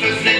Cause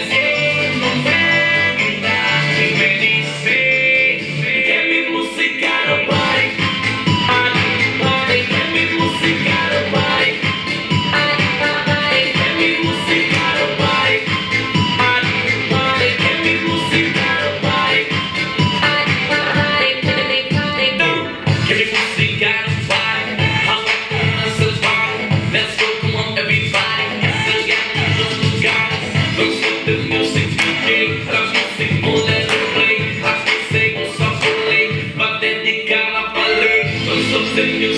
You.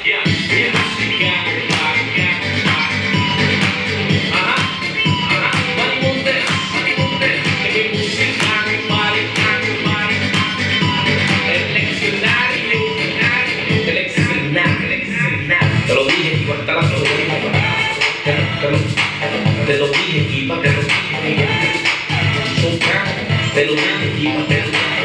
te lo dije, Kipa, te lo dije. So proud, te te lo dije.